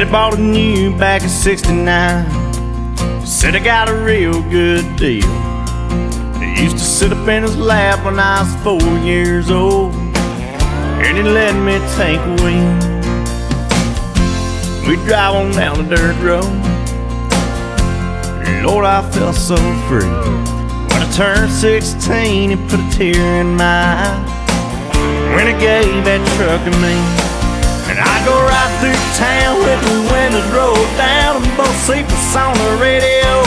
Said he bought a new back in 69. Said I got a real good deal. He used to sit up in his lap when I was four years old. And he let me take a wheel. We'd drive on down the dirt road. Lord, I felt so free. When I turned 16, he put a tear in my eye. When he gave that truck to me. And on the radio.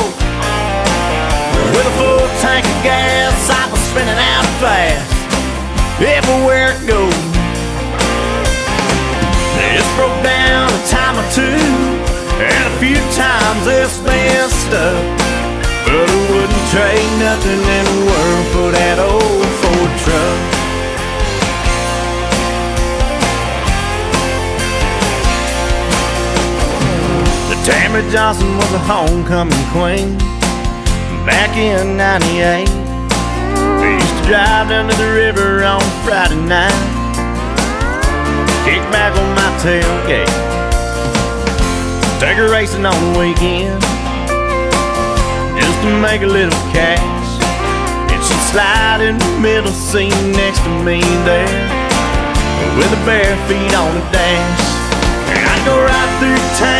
With a full tank of gas, I was spinning out fast everywhere it goes. It's broke down a time or two, and a few times it's been stuck. But I wouldn't trade nothing in the world for that old Tammy Johnson was a homecoming queen back in 98. We used to drive down to the river on Friday night, kick back on my tailgate, take her racing on the weekend just to make a little cash. And she'd slide in the middle seat next to me there with her bare feet on the dash. And I'd go right through town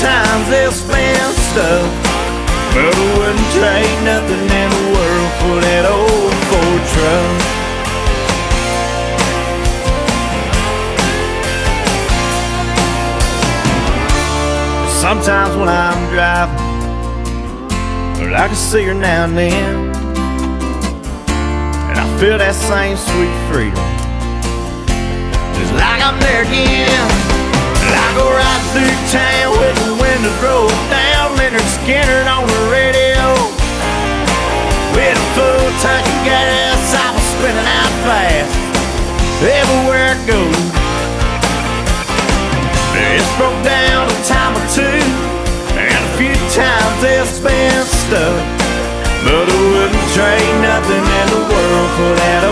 times it's been stuck. But I wouldn't trade nothing in the world for that old Ford truck. Sometimes when I'm driving, I can see her now and then, and I feel that same sweet freedom. It's like I'm there again. And I go right through town the rolled down, Lynyrd Skynyrd on the radio. With a full tank of gas, I was spinning out fast everywhere I go. It's broke down a time or two, and a few times it's been stuck. But I wouldn't trade nothing in the world for that